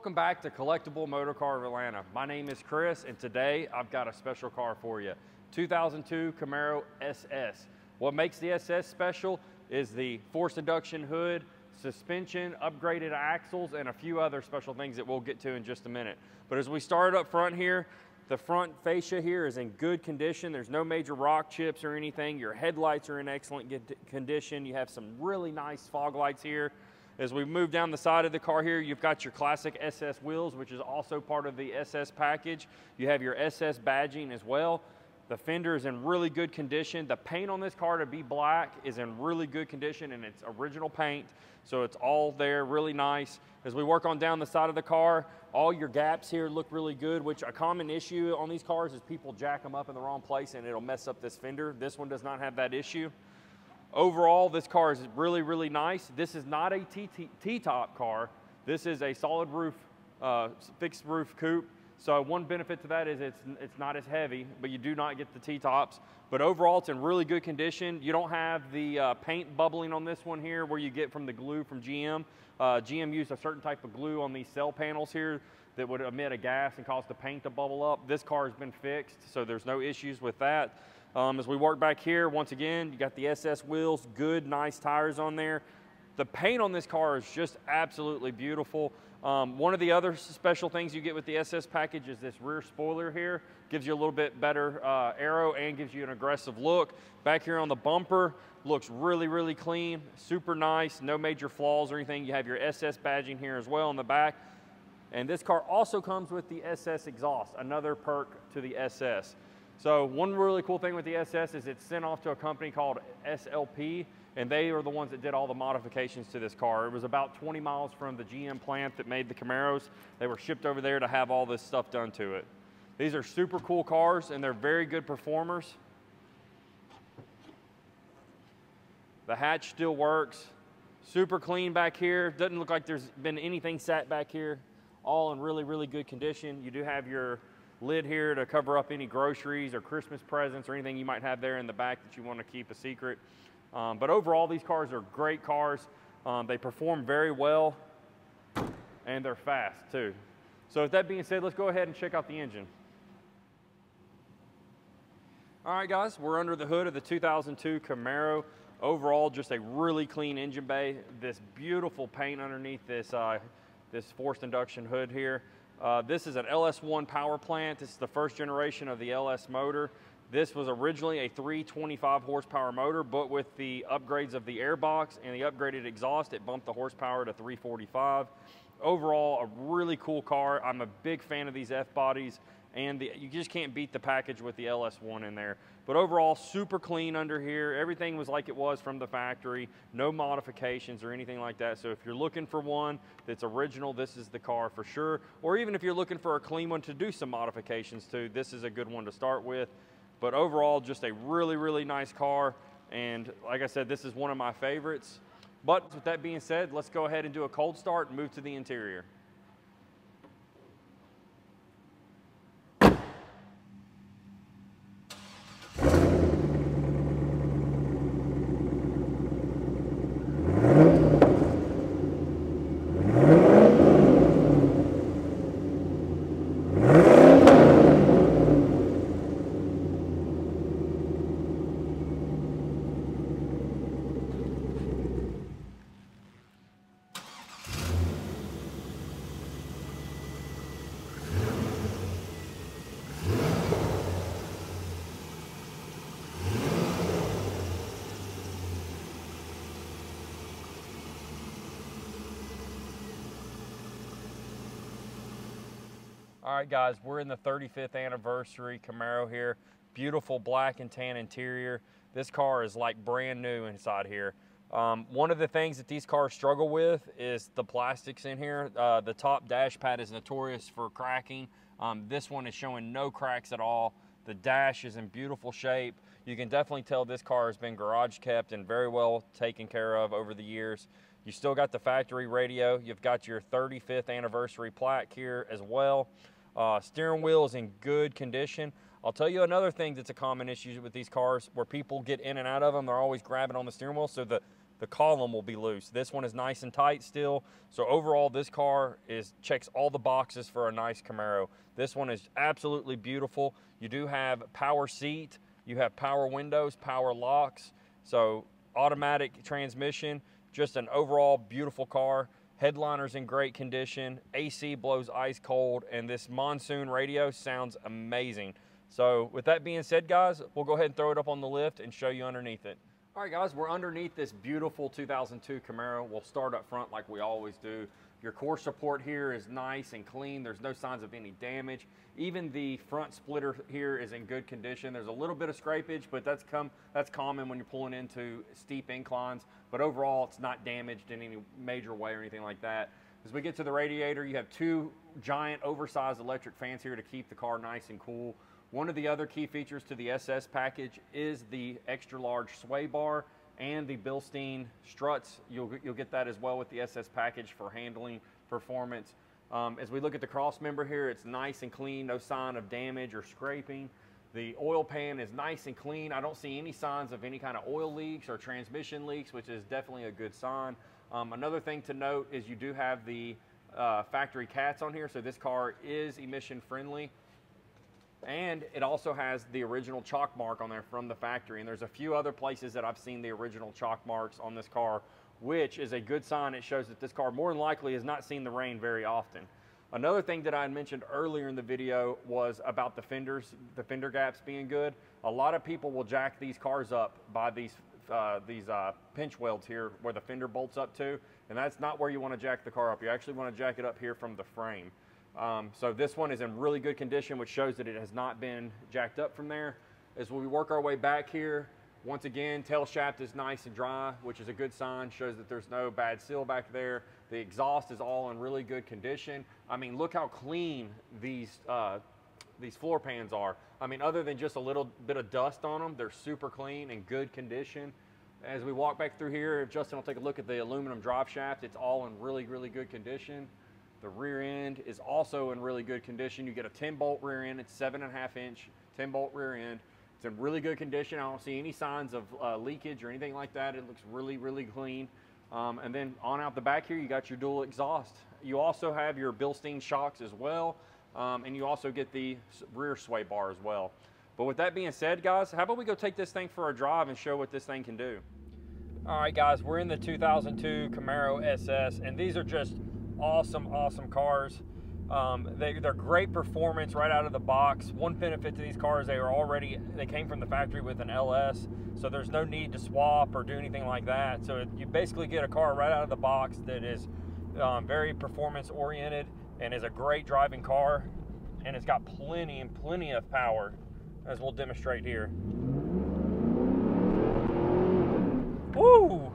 Welcome back to Collectible Motorcar of Atlanta. My name is Chris, and today I've got a special car for you. 2002 Camaro SS. What makes the SS special is the forced induction hood, suspension, upgraded axles, and a few other special things that we'll get to in just a minute. But as we start up front here, the front fascia here is in good condition. There's no major rock chips or anything. Your headlights are in excellent condition. You have some really nice fog lights here. As we move down the side of the car here, you've got your classic SS wheels, which is also part of the SS package. You have your SS badging as well. The fender is in really good condition. The paint on this car to be black is in really good condition and it's original paint. So it's all there, really nice. As we work on down the side of the car, all your gaps here look really good, which a common issue on these cars is people jack them up in the wrong place and it'll mess up this fender. This one does not have that issue. Overall, this car is really, really nice. This is not a T-top car. This is a solid roof, uh, fixed roof coupe. So one benefit to that is it's, it's not as heavy, but you do not get the T-tops. But overall, it's in really good condition. You don't have the uh, paint bubbling on this one here where you get from the glue from GM. Uh, GM used a certain type of glue on these sail panels here that would emit a gas and cause the paint to bubble up. This car has been fixed, so there's no issues with that. Um, as we work back here, once again, you got the SS wheels, good, nice tires on there. The paint on this car is just absolutely beautiful. Um, one of the other special things you get with the SS package is this rear spoiler here. Gives you a little bit better uh, aero and gives you an aggressive look. Back here on the bumper, looks really, really clean, super nice, no major flaws or anything. You have your SS badging here as well in the back. And this car also comes with the SS exhaust, another perk to the SS. So one really cool thing with the SS is it's sent off to a company called SLP, and they are the ones that did all the modifications to this car. It was about 20 miles from the GM plant that made the Camaros. They were shipped over there to have all this stuff done to it. These are super cool cars, and they're very good performers. The hatch still works. Super clean back here. Doesn't look like there's been anything sat back here. All in really, really good condition. You do have your lid here to cover up any groceries or Christmas presents or anything you might have there in the back that you want to keep a secret. Um, but overall, these cars are great cars. Um, they perform very well and they're fast too. So with that being said, let's go ahead and check out the engine. All right, guys, we're under the hood of the 2002 Camaro. Overall, just a really clean engine bay. This beautiful paint underneath this, uh, this forced induction hood here. Uh, this is an LS1 power plant. This is the first generation of the LS motor. This was originally a 325 horsepower motor, but with the upgrades of the airbox and the upgraded exhaust, it bumped the horsepower to 345. Overall, a really cool car. I'm a big fan of these F-bodies and the, you just can't beat the package with the LS1 in there. But overall, super clean under here. Everything was like it was from the factory. No modifications or anything like that. So if you're looking for one that's original, this is the car for sure. Or even if you're looking for a clean one to do some modifications to, this is a good one to start with. But overall, just a really, really nice car. And like I said, this is one of my favorites. But with that being said, let's go ahead and do a cold start and move to the interior. All right, guys, we're in the 35th anniversary Camaro here. Beautiful black and tan interior. This car is like brand new inside here. Um, one of the things that these cars struggle with is the plastics in here. Uh, the top dash pad is notorious for cracking. Um, this one is showing no cracks at all. The dash is in beautiful shape. You can definitely tell this car has been garage kept and very well taken care of over the years. You still got the factory radio. You've got your 35th anniversary plaque here as well. Uh, steering wheel is in good condition. I'll tell you another thing that's a common issue with these cars where people get in and out of them, they're always grabbing on the steering wheel. So the the column will be loose. This one is nice and tight still. So overall, this car is checks all the boxes for a nice Camaro. This one is absolutely beautiful. You do have power seat, you have power windows, power locks. So automatic transmission, just an overall beautiful car. Headliner's in great condition. AC blows ice cold, and this monsoon radio sounds amazing. So with that being said, guys, we'll go ahead and throw it up on the lift and show you underneath it. All right, guys, we're underneath this beautiful 2002 Camaro. We'll start up front like we always do. Your core support here is nice and clean. There's no signs of any damage. Even the front splitter here is in good condition. There's a little bit of scrapage, but that's come that's common when you're pulling into steep inclines. But overall, it's not damaged in any major way or anything like that. As we get to the radiator, you have two giant oversized electric fans here to keep the car nice and cool. One of the other key features to the SS package is the extra large sway bar and the Bilstein struts. You'll, you'll get that as well with the SS package for handling performance. Um, as we look at the cross member here, it's nice and clean, no sign of damage or scraping. The oil pan is nice and clean. I don't see any signs of any kind of oil leaks or transmission leaks, which is definitely a good sign. Um, another thing to note is you do have the uh, factory cats on here, so this car is emission friendly. And it also has the original chalk mark on there from the factory. And there's a few other places that I've seen the original chalk marks on this car, which is a good sign. It shows that this car more than likely has not seen the rain very often. Another thing that I had mentioned earlier in the video was about the fenders, the fender gaps being good. A lot of people will jack these cars up by these uh, these uh, pinch welds here where the fender bolts up to, and that's not where you want to jack the car up. You actually want to jack it up here from the frame. Um, so this one is in really good condition, which shows that it has not been jacked up from there. As we work our way back here, once again, tail shaft is nice and dry, which is a good sign, shows that there's no bad seal back there. The exhaust is all in really good condition. I mean, look how clean these, uh, these floor pans are. I mean, other than just a little bit of dust on them, they're super clean and good condition. As we walk back through here, Justin will take a look at the aluminum drive shaft. It's all in really, really good condition. The rear end is also in really good condition. You get a 10 bolt rear end. It's seven and a half inch, 10 bolt rear end. It's in really good condition. I don't see any signs of uh, leakage or anything like that. It looks really, really clean. Um, and then on out the back here, you got your dual exhaust. You also have your Bilstein shocks as well. Um, and you also get the rear sway bar as well. But with that being said, guys, how about we go take this thing for a drive and show what this thing can do? All right, guys, we're in the 2002 Camaro SS, and these are just awesome, awesome cars. Um, they, are great performance right out of the box. One benefit to these cars, they are already, they came from the factory with an LS, so there's no need to swap or do anything like that. So you basically get a car right out of the box that is um, very performance oriented and is a great driving car. And it's got plenty and plenty of power, as we'll demonstrate here. Woo!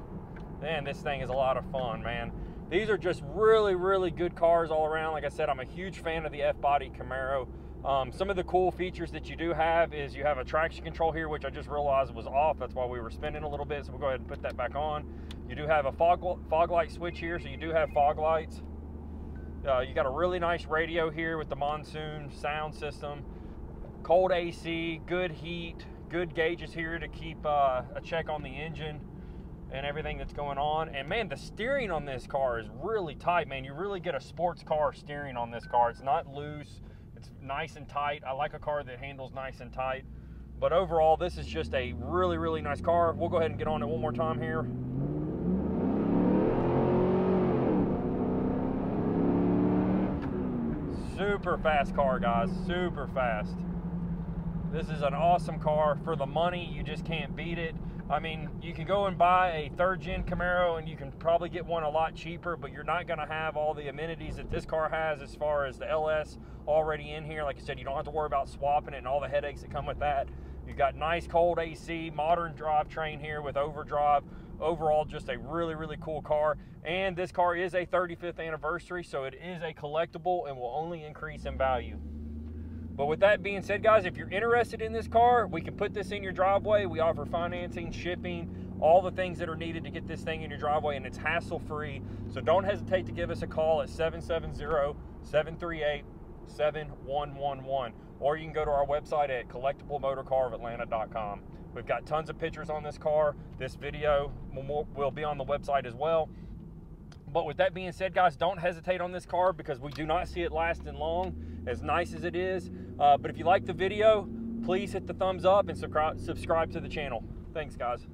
Man, this thing is a lot of fun, man. These are just really, really good cars all around. Like I said, I'm a huge fan of the F-Body Camaro. Um, some of the cool features that you do have is you have a traction control here, which I just realized was off. That's why we were spinning a little bit. So we'll go ahead and put that back on. You do have a fog, fog light switch here, so you do have fog lights. Uh, you got a really nice radio here with the monsoon sound system. Cold AC, good heat, good gauges here to keep uh, a check on the engine and everything that's going on. And man, the steering on this car is really tight, man. You really get a sports car steering on this car. It's not loose, it's nice and tight. I like a car that handles nice and tight. But overall, this is just a really, really nice car. We'll go ahead and get on it one more time here. Super fast car, guys, super fast. This is an awesome car. For the money, you just can't beat it. I mean, you can go and buy a third gen Camaro and you can probably get one a lot cheaper, but you're not going to have all the amenities that this car has as far as the LS already in here. Like I said, you don't have to worry about swapping it and all the headaches that come with that. You've got nice cold AC, modern drivetrain here with overdrive. Overall, just a really, really cool car. And this car is a 35th anniversary, so it is a collectible and will only increase in value. But with that being said, guys, if you're interested in this car, we can put this in your driveway. We offer financing, shipping, all the things that are needed to get this thing in your driveway, and it's hassle free. So don't hesitate to give us a call at 770 738 7111. or you can go to our website at collectiblemotorcarofatlanta.com. We've got tons of pictures on this car. This video will be on the website as well. But with that being said, guys, don't hesitate on this car because we do not see it lasting long, as nice as it is. Uh, but if you like the video, please hit the thumbs up and subscribe to the channel. Thanks, guys.